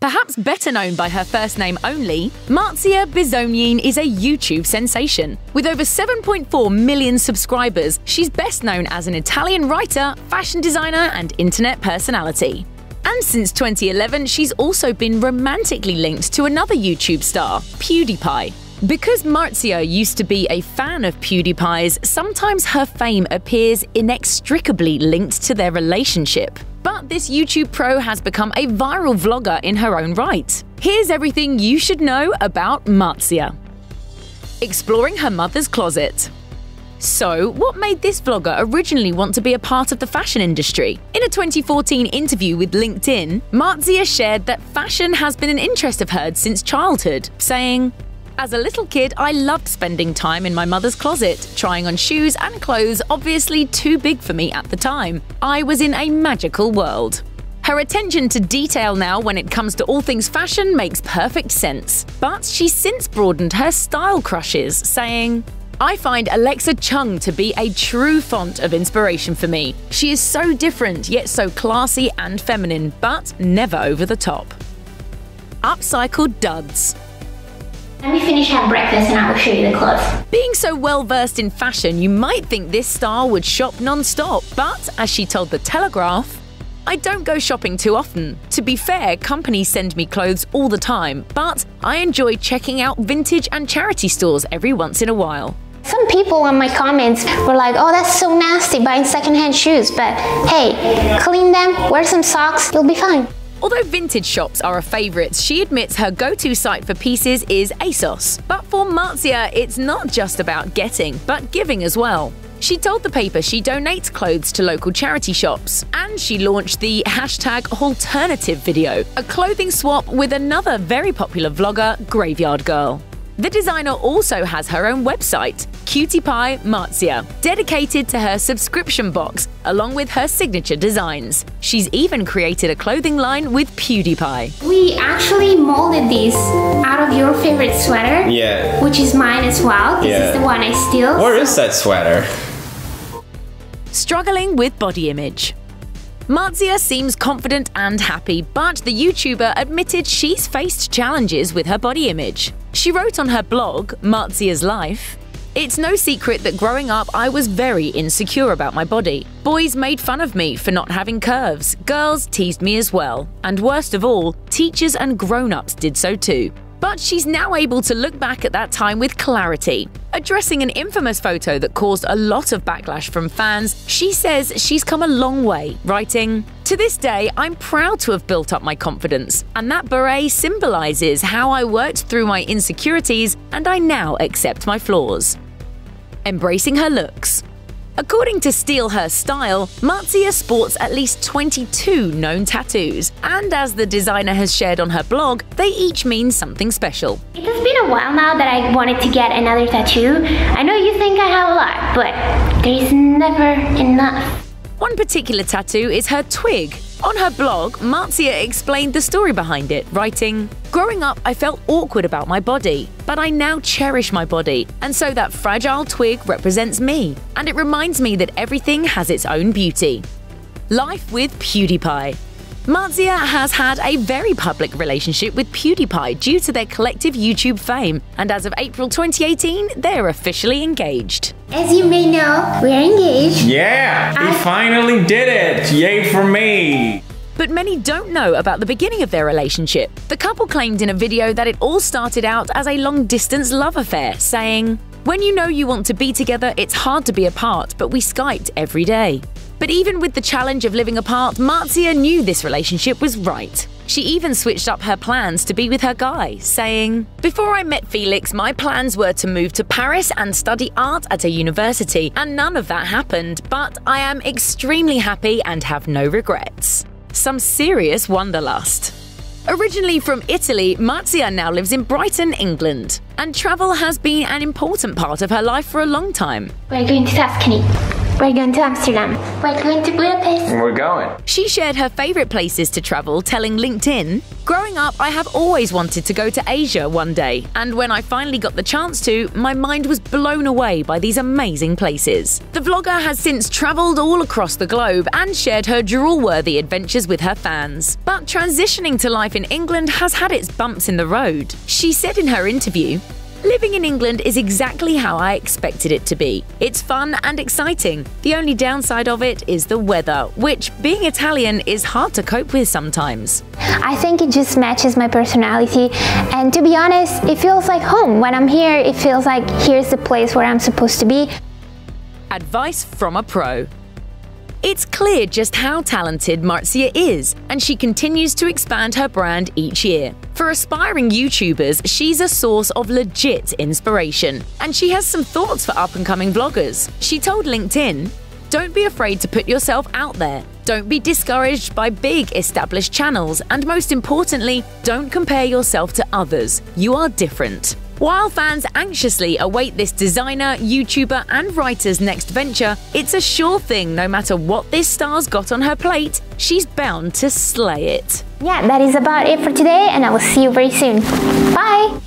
Perhaps better known by her first name only, Marzia Bisognin is a YouTube sensation. With over 7.4 million subscribers, she's best known as an Italian writer, fashion designer, and internet personality. And since 2011, she's also been romantically linked to another YouTube star, PewDiePie. Because Marzia used to be a fan of PewDiePie's, sometimes her fame appears inextricably linked to their relationship. But this YouTube pro has become a viral vlogger in her own right. Here's everything you should know about Marzia. Exploring her mother's closet. So, what made this vlogger originally want to be a part of the fashion industry? In a 2014 interview with LinkedIn, Marzia shared that fashion has been an interest of hers since childhood, saying, as a little kid, I loved spending time in my mother's closet, trying on shoes and clothes obviously too big for me at the time. I was in a magical world. Her attention to detail now when it comes to all things fashion makes perfect sense. But she's since broadened her style crushes, saying, I find Alexa Chung to be a true font of inspiration for me. She is so different, yet so classy and feminine, but never over the top. Upcycled duds. Let me finish have breakfast and I will show you the clothes. Being so well versed in fashion, you might think this star would shop non-stop, but as she told The Telegraph, I don't go shopping too often. To be fair, companies send me clothes all the time, but I enjoy checking out vintage and charity stores every once in a while. Some people on my comments were like, oh, that's so nasty buying secondhand shoes, but hey, clean them, wear some socks, you'll be fine. Although vintage shops are a favourite, she admits her go to site for pieces is ASOS. But for Marzia, it's not just about getting, but giving as well. She told the paper she donates clothes to local charity shops, and she launched the hashtag alternative video, a clothing swap with another very popular vlogger, Graveyard Girl. The designer also has her own website, Cutie Pie Marzia, dedicated to her subscription box, along with her signature designs. She's even created a clothing line with PewDiePie. We actually molded these out of your favorite sweater. Yeah. Which is mine as well. This Yeah. is the one I steal. Where is that sweater? Struggling with body image. Marzia seems confident and happy, but the YouTuber admitted she's faced challenges with her body image. She wrote on her blog, Marzia's Life, It's no secret that growing up I was very insecure about my body. Boys made fun of me for not having curves, girls teased me as well, and worst of all, teachers and grown ups did so too. But she's now able to look back at that time with clarity. Addressing an infamous photo that caused a lot of backlash from fans, she says she's come a long way, writing, To this day, I'm proud to have built up my confidence, and that beret symbolizes how I worked through my insecurities and I now accept my flaws. Embracing her looks. According to Steal Her Style, Marzia sports at least 22 known tattoos, and as the designer has shared on her blog, they each mean something special. It has been a while now that I wanted to get another tattoo. I know you think I have a lot, but there's never enough. One particular tattoo is her twig. On her blog, Marzia explained the story behind it, writing, Growing up, I felt awkward about my body, but I now cherish my body, and so that fragile twig represents me, and it reminds me that everything has its own beauty. Life with PewDiePie. Marzia has had a very public relationship with PewDiePie due to their collective YouTube fame, and as of April 2018, they're officially engaged. As you may know, we're engaged. Yeah, we finally did it. Yay for me. But many don't know about the beginning of their relationship. The couple claimed in a video that it all started out as a long distance love affair, saying, When you know you want to be together, it's hard to be apart, but we Skyped every day. But even with the challenge of living apart, Marzia knew this relationship was right. She even switched up her plans to be with her guy, saying, Before I met Felix, my plans were to move to Paris and study art at a university, and none of that happened, but I am extremely happy and have no regrets. Some serious wanderlust. Originally from Italy, Marzia now lives in Brighton, England, and travel has been an important part of her life for a long time. We're going to Tuscany. We're going to Amsterdam. We're going to Budapest. We're going. She shared her favorite places to travel, telling LinkedIn, Growing up, I have always wanted to go to Asia one day, and when I finally got the chance to, my mind was blown away by these amazing places. The vlogger has since traveled all across the globe and shared her drool worthy adventures with her fans. But transitioning to life in England has had its bumps in the road. She said in her interview, Living in England is exactly how I expected it to be. It's fun and exciting. The only downside of it is the weather, which, being Italian, is hard to cope with sometimes. I think it just matches my personality, and to be honest, it feels like home. When I'm here, it feels like here's the place where I'm supposed to be. Advice from a pro. It's clear just how talented Marzia is, and she continues to expand her brand each year. For aspiring YouTubers, she's a source of legit inspiration, and she has some thoughts for up and coming vloggers. She told LinkedIn, Don't be afraid to put yourself out there. Don't be discouraged by big established channels, and most importantly, don't compare yourself to others. You are different. While fans anxiously await this designer, YouTuber, and writer's next venture, it's a sure thing no matter what this star's got on her plate, she's bound to slay it. Yeah, that is about it for today, and I will see you very soon. Bye!